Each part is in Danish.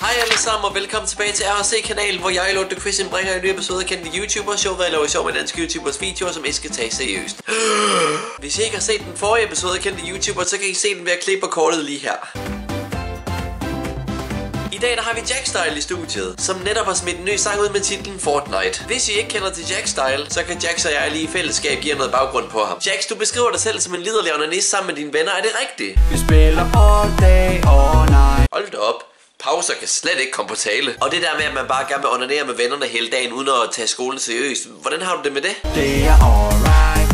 Hej alle sammen og velkommen tilbage til RC-kanalen, hvor jeg, Lund Quiz, bringer en ny episode af kendte YouTubere, show, hvor jeg laver sjov med danske YouTubers videoer, som I skal tage seriøst. Hvis I ikke har set den forrige episode af kendte YouTubere, så kan I se den ved at klikke på kortet lige her. I dag der har vi Jack Style i studiet, som netop har smidt en ny sang ud med titlen Fortnite. Hvis I ikke kender til Jack Style, så kan Jax og jeg lige i fællesskab give noget baggrund på ham. Jax, du beskriver dig selv som en liderlig onanist sammen med dine venner, er det rigtigt? Vi spiller all day, all night Hold da op. Pauser kan slet ikke komme på tale. Og det der med, at man bare gerne vil onanere med vennerne hele dagen, uden at tage skolen seriøst. Hvordan har du det med det? Det er alright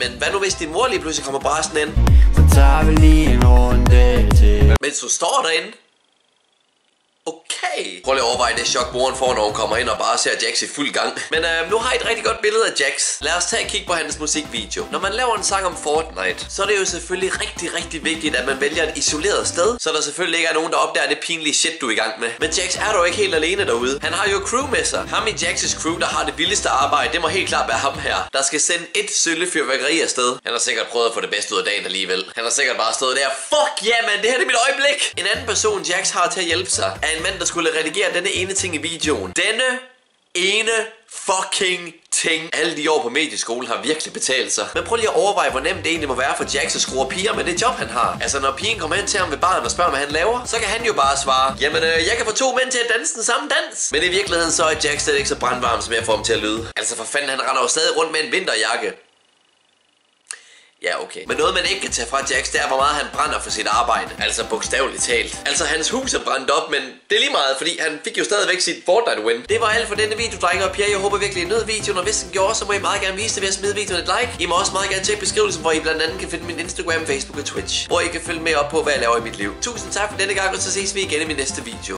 Men hvad nu hvis din mor lige pludselig kommer brassen ind, Så tager vi lige en runde til mens du står derinde? Okay. Prøv lige at overveje det chok, moren får, når hun kommer ind og bare ser Jax i fuld gang. Men øh, nu har I et rigtig godt billede af Jax. Lad os tage et kig på hans musikvideo. Når man laver en sang om Fortnite, så er det jo selvfølgelig rigtig, rigtig vigtigt, at man vælger et isoleret sted, så der selvfølgelig ikke er nogen, der opdager det pinlige shit, du er i gang med. Men Jax er dog ikke helt alene derude. Han har jo crew med sig. Ham i Jax's crew, der har det vildeste arbejde, det må helt klart være ham her. Der skal sende et sølle fyrværkeri afsted. Han har sikkert prøvet at få det bedste ud af dagen alligevel. Han har sikkert bare stået der. Fuck yeah, man, det her det er mit øjeblik. En anden person, Jax har til at hjælpe sig, er en mand, der skulle redigere denne ene ting i videoen. Denne ene fucking ting. Alle de år på medieskolen har virkelig betalt sig. Men prøv lige at overveje, hvor nemt det egentlig må være for Jax at skrue piger med det job, han har. Altså, når pigen kommer hen til ham ved baren og spørger, hvad han laver, så kan han jo bare svare, jamen, øh, jeg kan få to mænd til at danse den samme dans. Men i virkeligheden så er Jax slet ikke så brandvarm, som jeg får ham til at lyde. Altså, for fanden, han render jo stadig rundt med en vinterjakke. Ja, okay. Men noget, man ikke kan tage fra Jax, det er, hvor meget han brænder for sit arbejde. Altså bogstaveligt talt. Altså, hans hus er brændt op, men det er lige meget, fordi han fik jo stadigvæk sit Fortnite-win. Det var alt for denne video, drenge og piger. Jeg håber virkelig, I nød videoen, og hvis den gjorde, så må I meget gerne vise det ved at smide videoen et like. I må også meget gerne tjekke beskrivelsen, hvor I blandt andet kan finde min Instagram, Facebook og Twitch. Hvor I kan følge med op på, hvad jeg laver i mit liv. Tusind tak for denne gang, og så ses vi igen i min næste video.